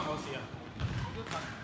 好，谢谢。